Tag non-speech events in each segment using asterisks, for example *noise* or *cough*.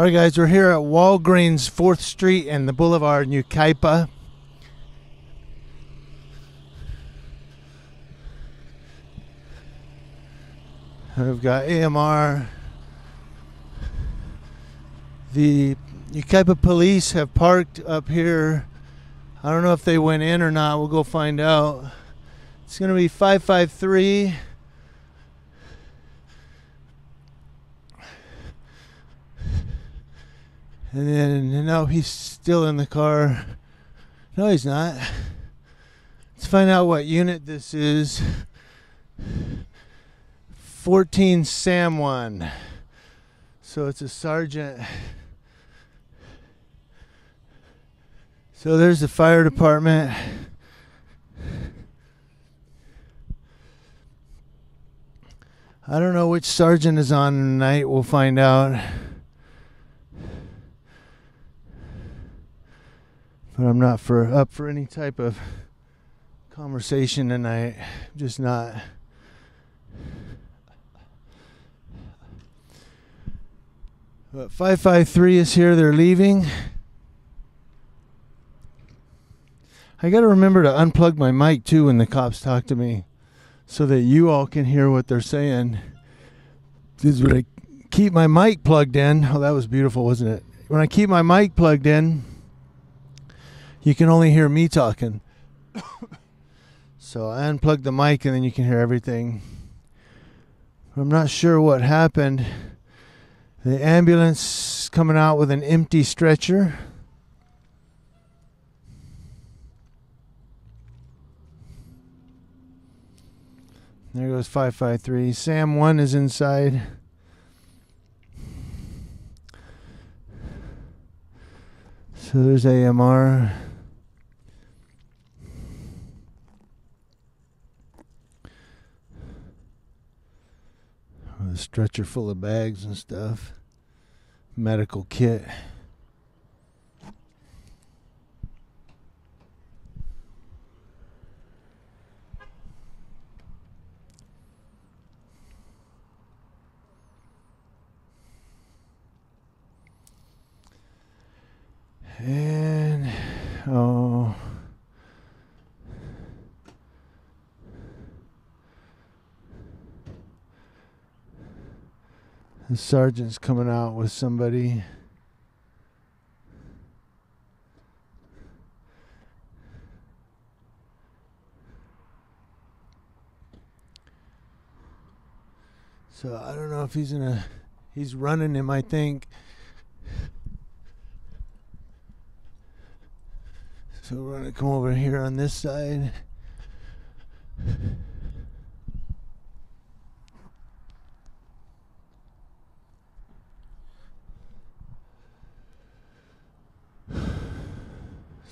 All right, guys, we're here at Walgreens, 4th Street and the Boulevard, Yucaipa. We've got AMR. The Yucaipa police have parked up here. I don't know if they went in or not. We'll go find out. It's going to be 553. And then no, he's still in the car. No, he's not. Let's find out what unit this is. 14 Sam 1. So it's a sergeant. So there's the fire department. I don't know which sergeant is on tonight. We'll find out. But I'm not for up for any type of conversation tonight. I'm just not. But 553 is here. They're leaving. I got to remember to unplug my mic too when the cops talk to me so that you all can hear what they're saying. Because when I keep my mic plugged in, oh, that was beautiful, wasn't it? When I keep my mic plugged in, you can only hear me talking. *coughs* so I unplugged the mic and then you can hear everything. I'm not sure what happened. The ambulance coming out with an empty stretcher. There goes 553. Sam 1 is inside. So there's AMR. A stretcher full of bags and stuff. Medical kit. And oh the sergeant's coming out with somebody. So I don't know if he's gonna he's running him I think. So we're gonna come over here on this side.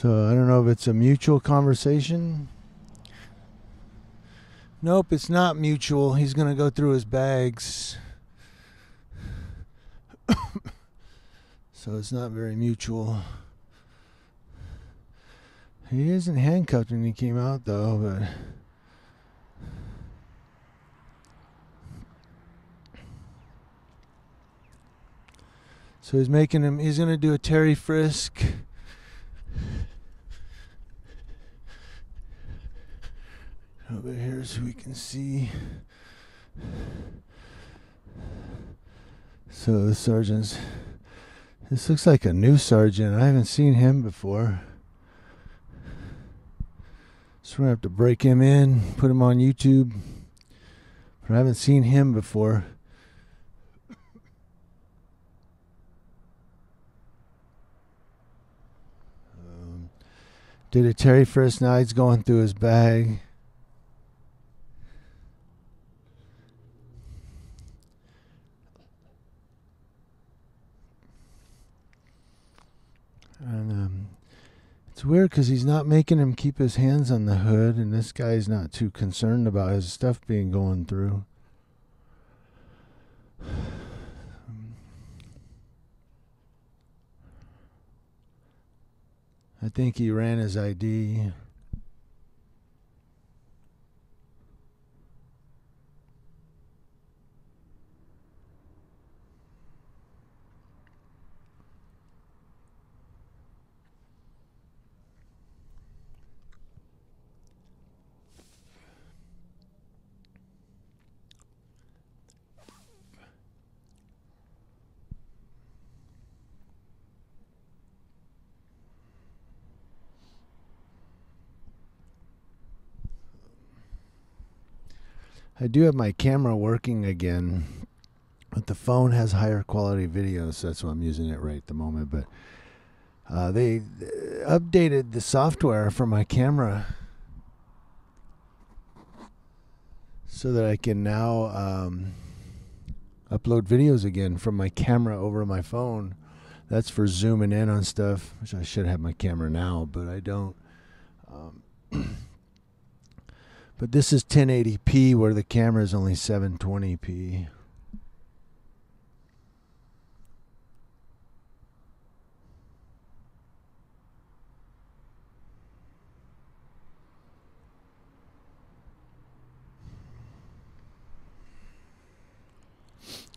So I don't know if it's a mutual conversation. Nope, it's not mutual. He's gonna go through his bags. *coughs* so it's not very mutual. He isn't handcuffed when he came out, though, but. So he's making him, he's going to do a Terry Frisk. Over here so we can see. So the sergeant's. This looks like a new sergeant. I haven't seen him before. So we're gonna have to break him in, put him on YouTube. But I haven't seen him before. Um, did a Terry frisk Night's going through his bag. And um, it's weird because he's not making him keep his hands on the hood, and this guy's not too concerned about his stuff being going through. *sighs* I think he ran his ID. I do have my camera working again, but the phone has higher quality video, so that's why I'm using it right at the moment. But uh, they uh, updated the software for my camera so that I can now um, upload videos again from my camera over my phone. That's for zooming in on stuff, which I should have my camera now, but I don't. Um, *clears throat* but this is 1080p where the camera is only 720p.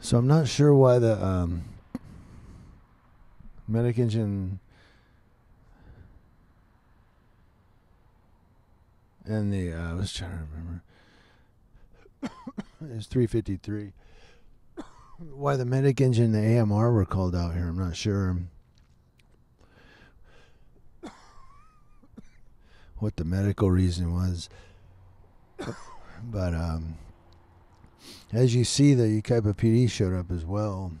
So I'm not sure why the um, medic engine and the uh, I was trying to remember. *coughs* it's 353. *coughs* Why the medic engine and the AMR were called out here, I'm not sure. *coughs* What the medical reason was, but um, as you see, the Yucaipa PD showed up as well.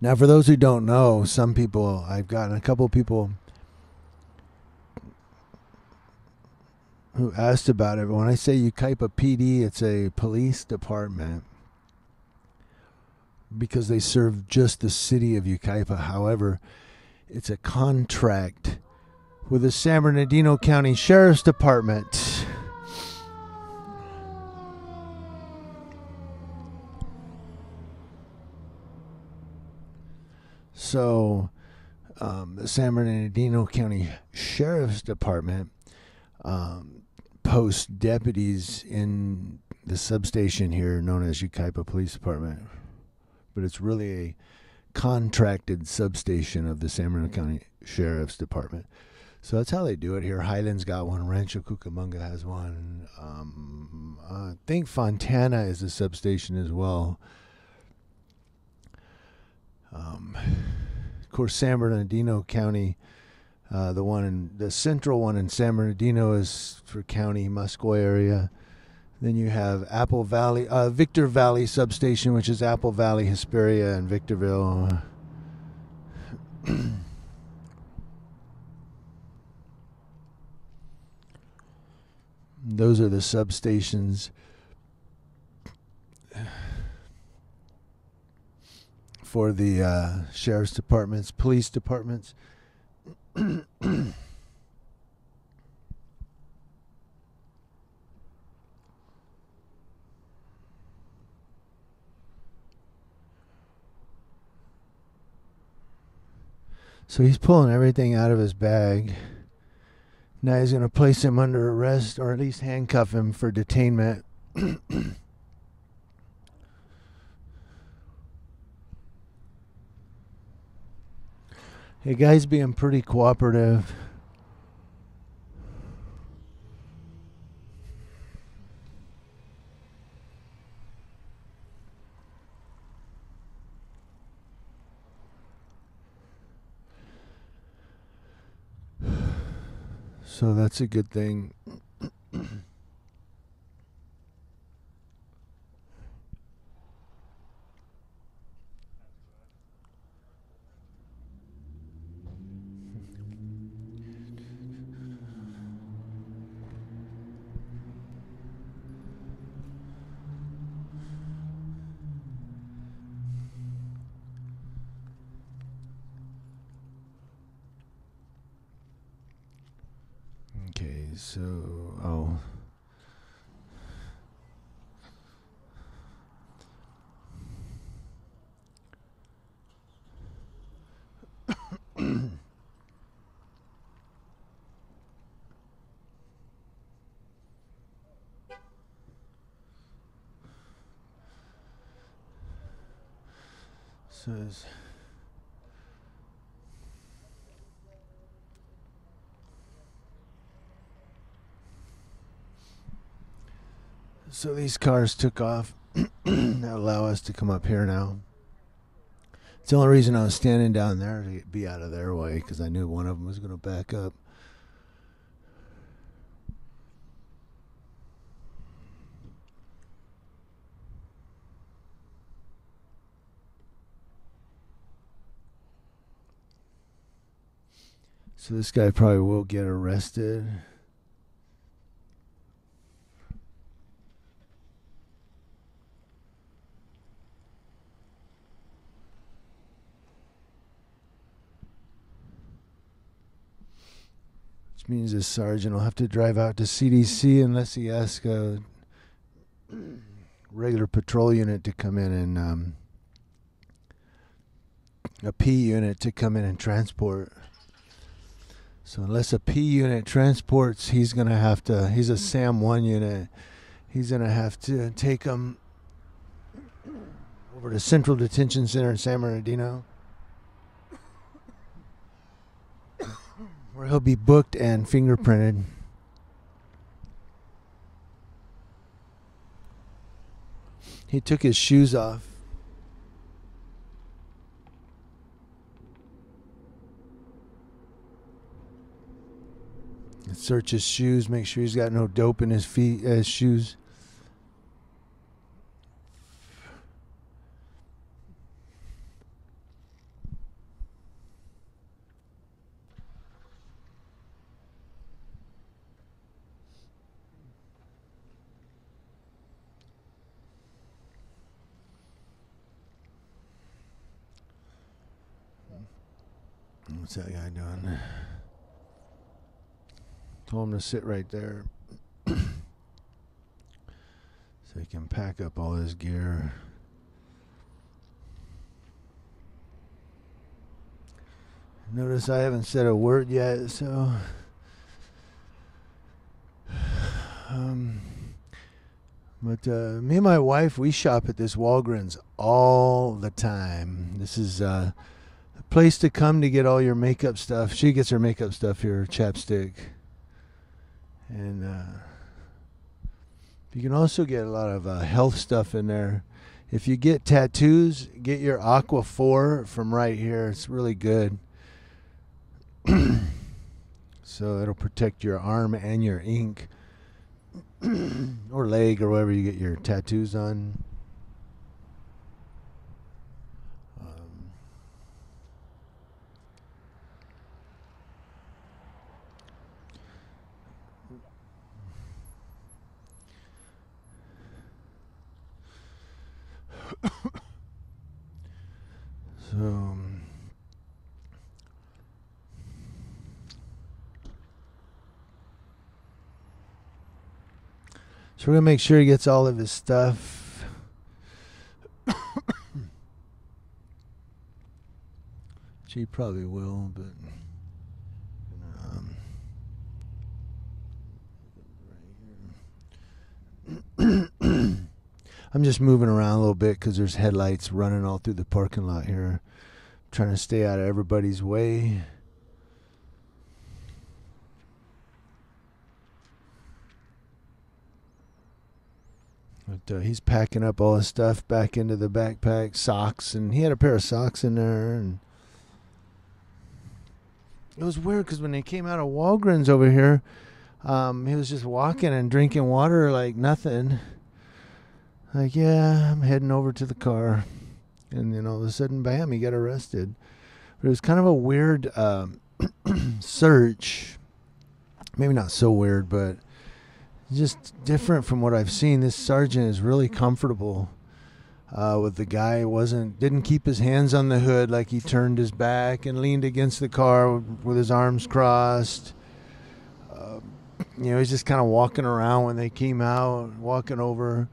Now, for those who don't know, some people, I've gotten a couple people who asked about it. When I say Yucaipa PD, it's a police department because they serve just the city of Yucaipa. However, it's a contract with the San Bernardino County Sheriff's Department. So, um, the San Bernardino County Sheriff's Department um, posts deputies in the substation here known as Yucaipa Police Department. But it's really a contracted substation of the San Bernardino County Sheriff's Department. So that's how they do it here. Highlands got one. Rancho Cucamonga has one. Um, I think Fontana is a substation as well. Um, of course, San Bernardino County, uh, the one in the central one in San Bernardino is for County Muscoy area. Then you have Apple Valley, uh, Victor Valley substation, which is Apple Valley, Hesperia, and Victorville. Those are the substations for the uh, sheriff's departments, police departments. So he's pulling everything out of his bag. Now he's going to place him under arrest or at least handcuff him for detainment. *clears throat* Hey, guy's being pretty cooperative. *sighs* So that's a good thing. *clears throat* so oh. Says. So these cars took off. *clears throat* that allow us to come up here now. It's the only reason I was standing down there to be out of their way because I knew one of them was going to back up. So this guy probably will get arrested. Which means this sergeant will have to drive out to CDC unless he asks a regular patrol unit to come in and um, a P unit to come in and transport. So unless a P unit transports, he's gonna have to. He's a SAM one unit. He's gonna have to take him over to Central Detention Center in San Bernardino, where he'll be booked and fingerprinted. He took his shoes off. Search his shoes, make sure he's got no dope in his feet, uh, his shoes. What's that guy doing? Told him to sit right there *coughs* so he can pack up all his gear. Notice I haven't said a word yet, so. *sighs* Um, but uh, me and my wife, we shop at this Walgreens all the time. This is uh, place to come to get all your makeup stuff. She gets her makeup stuff here, chapstick. And uh, you can also get a lot of uh, health stuff in there. If you get tattoos, get your Aquaphor from right here. It's really good. *clears throat* so it'll protect your arm and your ink *clears throat* or leg or wherever you get your tattoos on. So. um, So we're gonna make sure he gets all of his stuff. *coughs* she probably will, but um, I'm just moving around a little bit because there's headlights running all through the parking lot here. trying to stay out of everybody's way. But uh, he's packing up all his stuff back into the backpack, socks, and he had a pair of socks in there. And it was weird because when they came out of Walgreens over here, um, he was just walking and drinking water like nothing. Like, yeah, I'm heading over to the car, and then all of a sudden, bam, he got arrested. But it was kind of a weird um, *clears throat* search. Maybe not so weird, but just different from what I've seen. This sergeant is really comfortable uh, with the guy. wasn't didn't keep his hands on the hood like he turned his back and leaned against the car with his arms crossed. Uh, you know, he's just kind of walking around when they came out, walking over.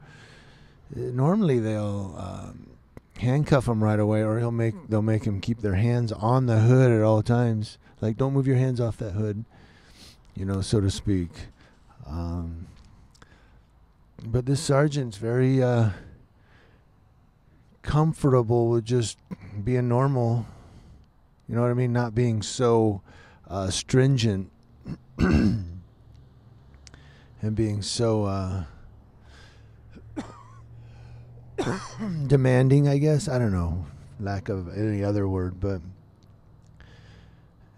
Normally they'll um, handcuff him right away, or he'll make they'll make him keep their hands on the hood at all times. Like, don't move your hands off that hood, you know, so to speak. Um, but this sergeant's very uh, comfortable with just being normal. You know what I mean? Not being so uh, stringent *clears throat* and being so uh, *coughs* demanding, I guess. I don't know. Lack of any other word, but.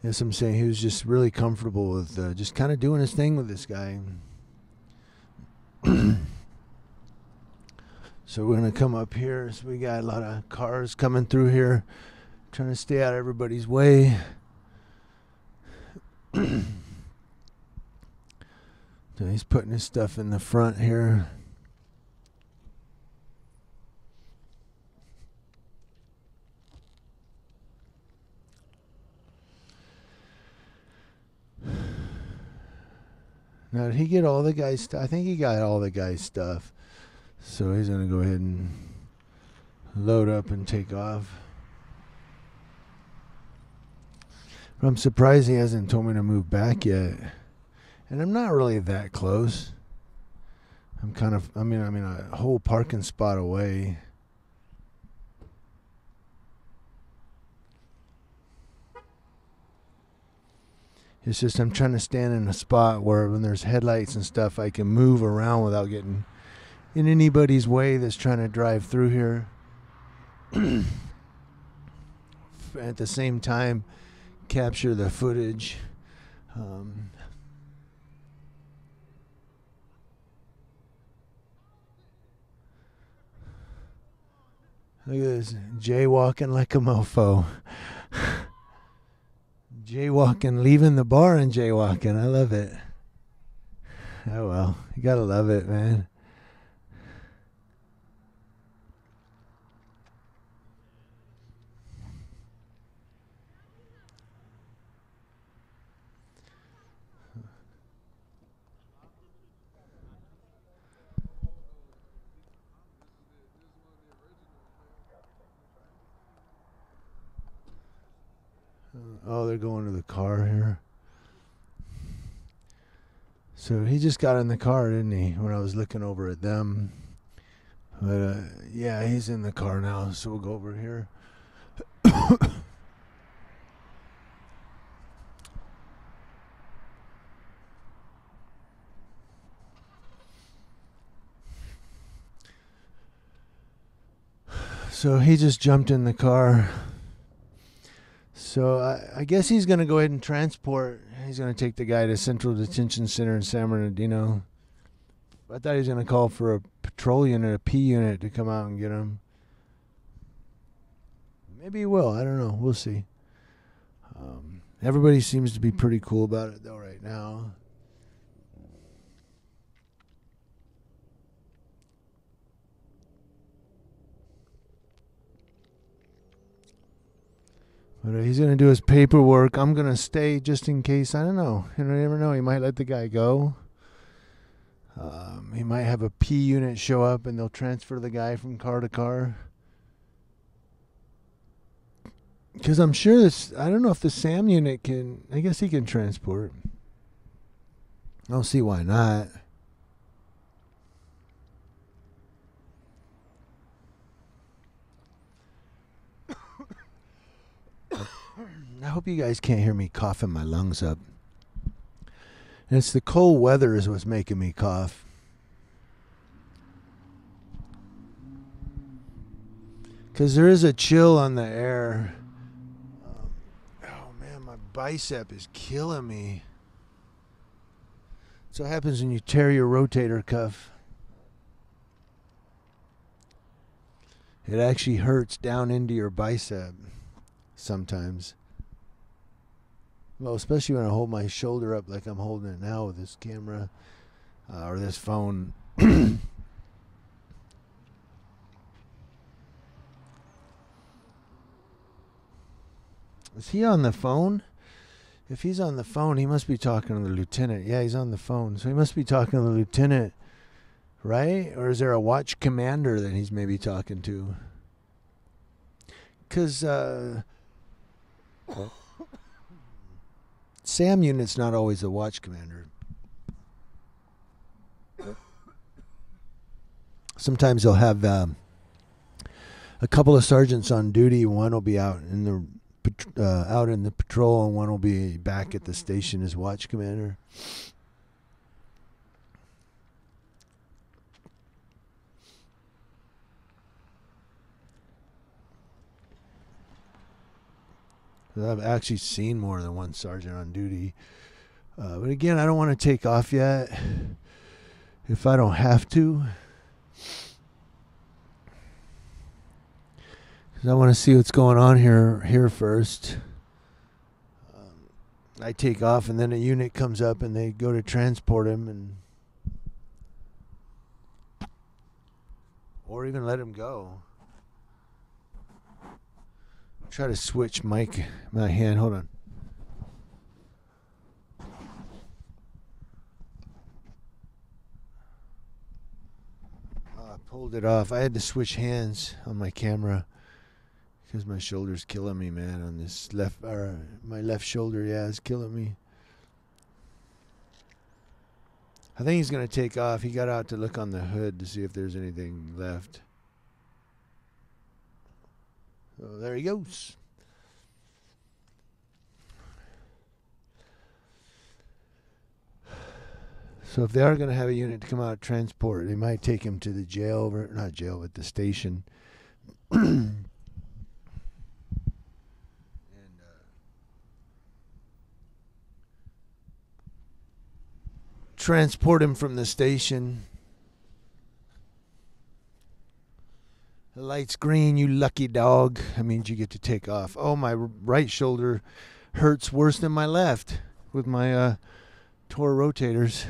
Yes, I'm saying he was just really comfortable with uh, just kind of doing his thing with this guy. *coughs* so we're gonna come up here. So we got a lot of cars coming through here, trying to stay out of everybody's way. *coughs* so he's putting his stuff in the front here. Now, did he get all the guy's stuff? I think he got all the guy's stuff. So he's going to go ahead and load up and take off. But I'm surprised he hasn't told me to move back yet. And I'm not really that close. I'm kind of, I mean, I mean, a whole parking spot away. It's just I'm trying to stand in a spot where when there's headlights and stuff, I can move around without getting in anybody's way that's trying to drive through here. *clears throat* At the same time, capture the footage. Um, look at this, jaywalking like a mofo. Jaywalking, leaving the bar and jaywalking. I love it. Oh well, you gotta love it, man. Oh, they're going to the car here. So he just got in the car, didn't he? When I was looking over at them. But uh, yeah, he's in the car now. So we'll go over here. *coughs* so he just jumped in the car. So I, I guess he's going to go ahead and transport. He's going to take the guy to Central Detention Center in San Bernardino. I thought he was going to call for a patrol unit, a P unit, to come out and get him. Maybe he will. I don't know. We'll see. Um, everybody seems to be pretty cool about it, though, right now. But he's going to do his paperwork. I'm going to stay just in case. I don't know. You never know. He might let the guy go. Um, he might have a P unit show up and they'll transfer the guy from car to car. Because I'm sure this, I don't know if the SAM unit can, I guess he can transport. I don't see why not. I hope you guys can't hear me coughing my lungs up. And it's the cold weather is what's making me cough. Because there is a chill on the air. Um, oh man, my bicep is killing me. So what happens when you tear your rotator cuff. It actually hurts down into your bicep sometimes. Well, especially when I hold my shoulder up like I'm holding it now with this camera uh, or this phone. Is he on the phone? If he's on the phone, he must be talking to the lieutenant. Yeah, he's on the phone. So he must be talking to the lieutenant, right? Or is there a watch commander that he's maybe talking to? Because uh, SAM unit's not always a watch commander. Sometimes they'll have um, a couple of sergeants on duty. One will be out in the uh, out in the patrol, and one will be back at the station as watch commander. I've actually seen more than one sergeant on duty. Uh, but again, I don't want to take off yet if I don't have to. Because I want to see what's going on here here first. Um, I take off, and then a unit comes up, and they go to transport him, and or even let him go. Try to switch mic my hand. Hold on. Oh, I pulled it off. I had to switch hands on my camera because my shoulder's killing me, man. On this left, or my left shoulder, yeah, it's killing me. I think he's gonna take off. He got out to look on the hood to see if there's anything left. So there he goes. So if they are going to have a unit to come out transport, they might take him to the jail, or not jail, but the station. *clears throat* uh, transport him from the station. The light's green, you lucky dog. That means you get to take off. Oh, my right shoulder hurts worse than my left with my uh, tore rotators.